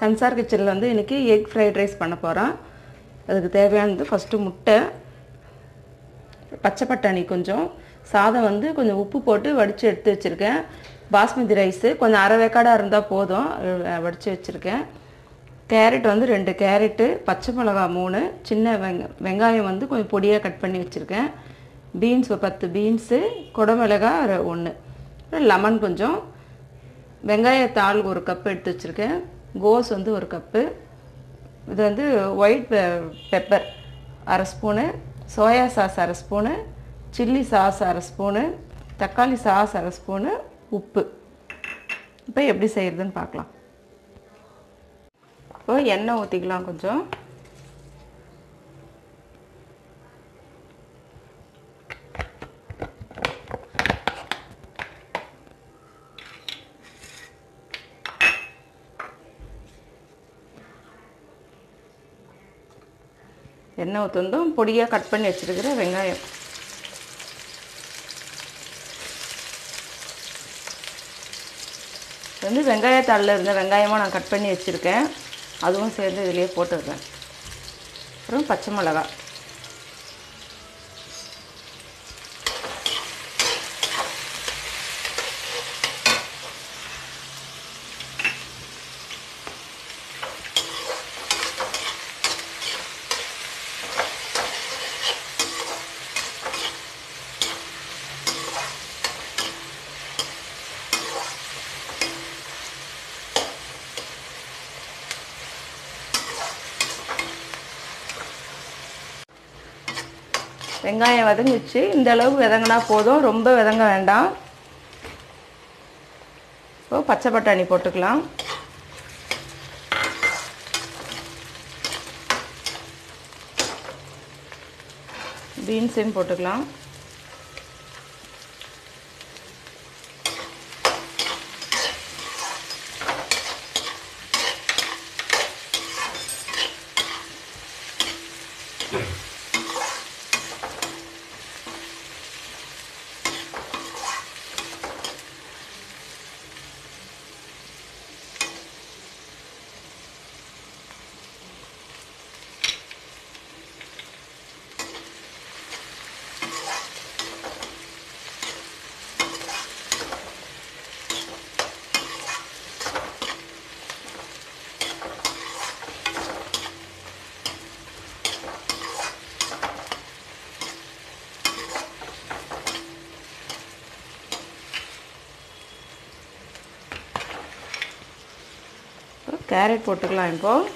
சன்சார் கிச்சனில் வந்து இன்றைக்கி எக் ஃப்ரைட் ரைஸ் பண்ண போகிறோம் அதுக்கு தேவையானது ஃபஸ்ட்டு முட்டை பச்சை பட்டாணி கொஞ்சம் சாதம் வந்து கொஞ்சம் உப்பு போட்டு வடித்து எடுத்து வச்சுருக்கேன். பாஸ்மதி ரைஸு கொஞ்சம் அரை வேக்காடாக இருந்தால் போதும் வடித்து வச்சுருக்கேன். கேரட் வந்து ரெண்டு கேரட்டு பச்சை மிளகா மூணு சின்ன வெங்க வெங்காயம் வந்து கொஞ்சம் பொடியாக கட் பண்ணி வச்சுருக்கேன். பீன்ஸ் ஒரு பத்து பீன்ஸு குடமிளகா ஒன்று லெமன் கொஞ்சம் வெங்காயத்தாள் ஒரு கப் எடுத்து வச்சுருக்கேன். கோஸ் வந்து ஒரு கப்பு. இது வந்து ஒயிட் பெப்பர் அரை ஸ்பூனு சோயா சாஸ் அரை ஸ்பூனு சில்லி சாஸ் அரை ஸ்பூனு தக்காளி சாஸ் அரை ஸ்பூனு உப்பு. இப்போ எப்படி செய்கிறதுன்னு பார்க்கலாம். இப்போ எண்ணெய் ஊற்றிக்கலாம் கொஞ்சம். எண்ணெய் ஊற்றுந்தோம் பொடியாக கட் பண்ணி வச்சுருக்கிற வெங்காயம். வந்து வெங்காயத்தாளில் இருந்த வெங்காயமாக நான் கட் பண்ணி வச்சுருக்கேன். அதுவும் சேர்ந்து இதிலேயே போட்டுருக்கேன். அப்புறம் பச்சை மிளகா வெங்காயம் வதங்கிச்சு இந்த அளவு வதங்கினா போதும். ரொம்ப வதங்க வேண்டாம். இப்போ பச்சை பட்டாணி போட்டுக்கலாம். பீன்ஸையும் போட்டுக்கலாம். கேரட் போட்டுக்கலாம் இப்போது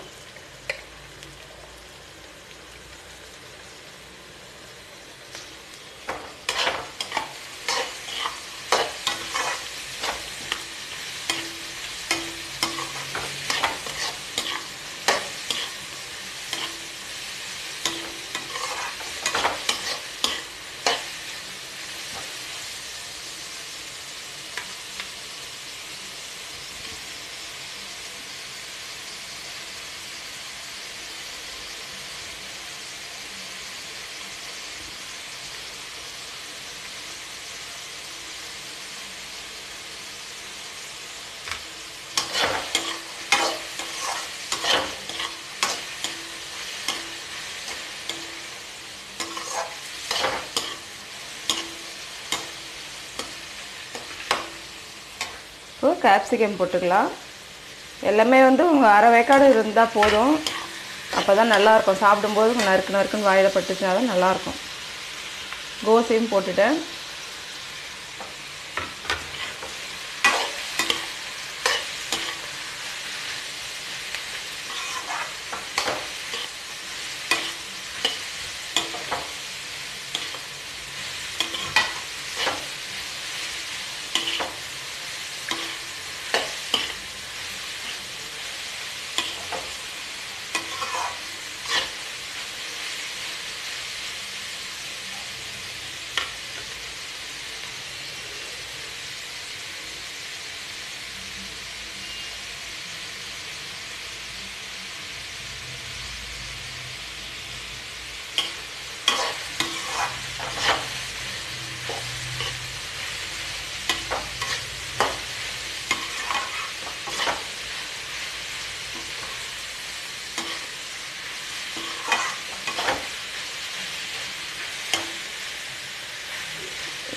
கேப்சிகம் போட்டுக்கலாம். எல்லாமே வந்து உங்கள் அரை வேக்காடு இருந்தால் போதும். அப்போ தான் நல்லாயிருக்கும். சாப்பிடும்போது நறுக்கு நறுக்குன்னு வாயில் பட்டுச்சுனா தான் நல்லாயிருக்கும். கோசையும் போட்டுட்டேன்.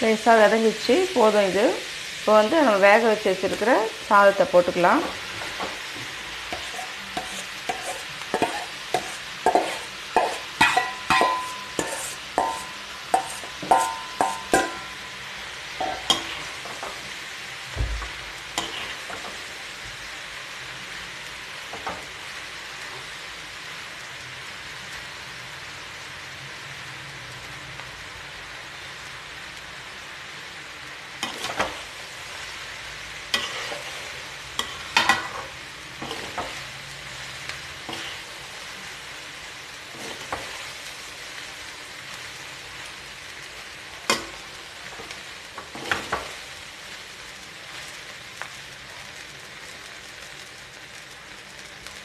லேசாக விதங்கிச்சு போதும் இது. இப்போ வந்து நம்ம வேக வச்சு வச்சுருக்கிற சாதத்தை போட்டுக்கலாம்.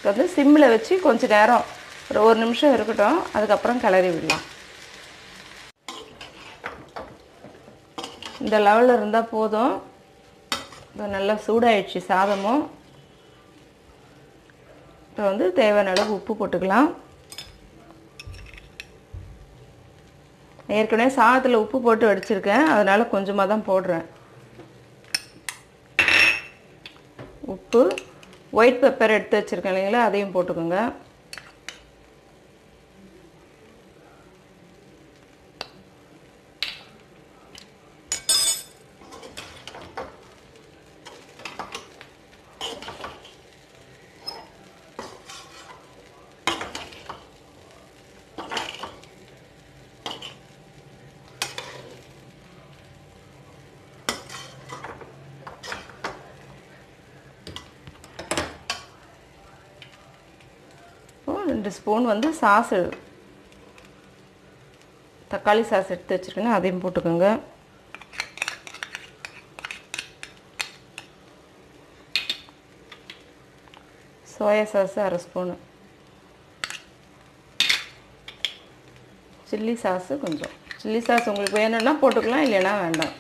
இப்போ வந்து சிம்மில் வச்சு கொஞ்சம் நேரம் ஒரு ஒரு நிமிஷம் இருக்கட்டும் அதுக்கப்புறம் கிளறி விடலாம். இந்த லெவலில் இருந்தால் போதும். இப்போ நல்லா சூடாயிடுச்சு சாதமும். இப்போ வந்து தேவையான அளவு உப்பு போட்டுக்கலாம். ஏற்கனவே சாதத்தில் உப்பு போட்டு வடிச்சிருக்கேன். அதனால் கொஞ்சமாக தான் போடுறேன். உப்பு ஒயிட் பெப்பர் எடுத்து வச்சுருக்கேன் இல்லைங்களா அதையும் போட்டுக்கோங்க இப்போ ரெண்டு ஸ்பூன் வந்து சாஸ் தக்காளி சாஸ் எடுத்து வச்சுருக்கேன் அதையும் போட்டுக்கோங்க. சோயா சாஸ் அரை ஸ்பூனு. சில்லி சாஸு கொஞ்சம். சில்லி சாஸ் உங்களுக்கு வேணும்னா போட்டுக்கலாம் இல்லைன்னா வேண்டாம்.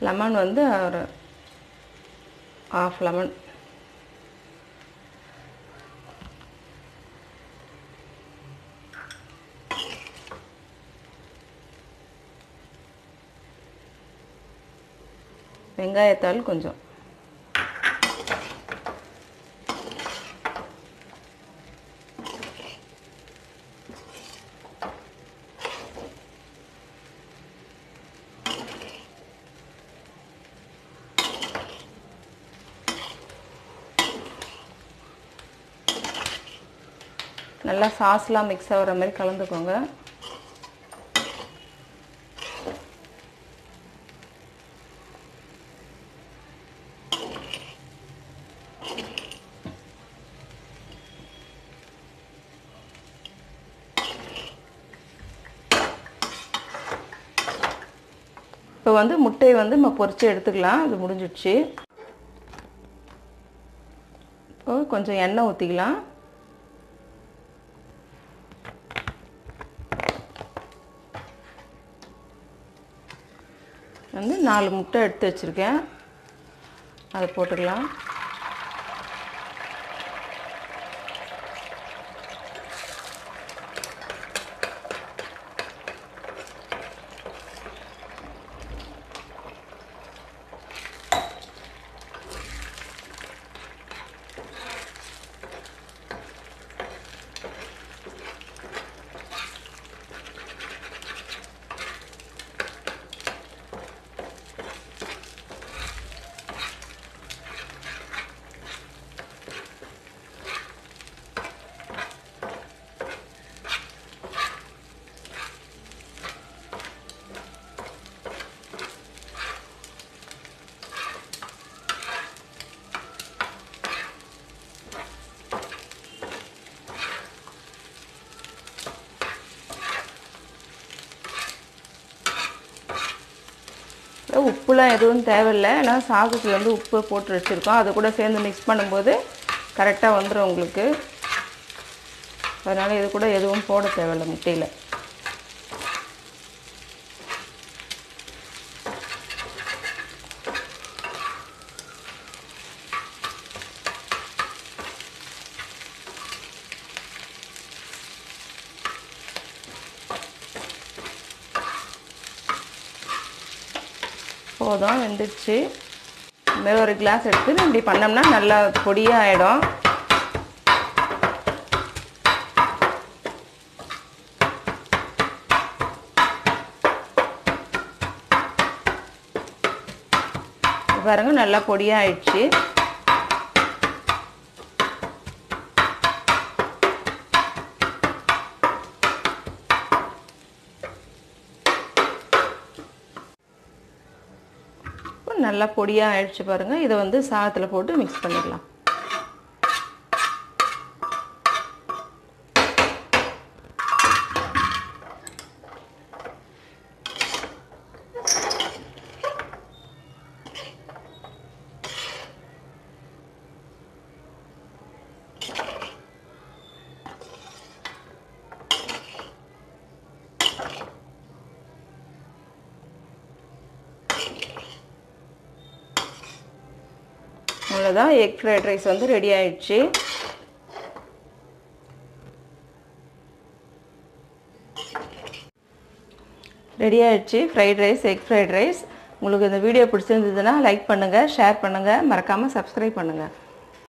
லெமன் வந்து ஒரு ஆஃப் லெமன். வெங்காயத்தால் கொஞ்சம். நல்லா சாஸ்லாம் மிக்ஸ் ஆகிற மாதிரி கலந்துக்கோங்க. இப்போ வந்து முட்டையை வந்து நம்ம பொறிச்சு எடுத்துக்கலாம். அது முடிஞ்சிடுச்சு. இப்போ கொஞ்சம் எண்ணெய் ஊற்றிக்கலாம் வந்து நாலு முட்டை எடுத்து வச்சுருக்கேன். அதை போட்டுக்கலாம். உப்புலாம் எதுவும் தேவையில்லை. ஏன்னா சாதத்தில் வந்து உப்பு போட்டு வச்சுருக்கோம். அது கூட சேர்ந்து மிக்ஸ் பண்ணும்போது கரெக்டாக வந்துடும் உங்களுக்கு. அதனால் இது கூட எதுவும் போட தேவையில்லை முட்டையில். போதும் வெந்துடுச்சு. இதுமாரி ஒரு கிளாஸ் எடுத்து இப்படி பண்ணோம்னா நல்லா பொடியாக ஆகிடும் பாருங்க நல்லா பொடியாக ஆயிடுச்சு நல்லா பொடியாக ஆயிடுச்சு பாருங்கள் இதை வந்து சாதத்தில் போட்டு மிக்ஸ் பண்ணிடலாம். அவ்வளோதான் எக் ஃப்ரைட் ரைஸ் வந்து ரெடி ஆயிடுச்சு. ரெடி ஆயிடுச்சு. Fried rice egg fried rice. உங்களுக்கு இந்த வீடியோ பிடிச்சிருந்ததுன்னா லைக் பண்ணுங்கள் ஷேர் பண்ணுங்கள் மறக்காமல் சப்ஸ்கிரைப் பண்ணுங்கள்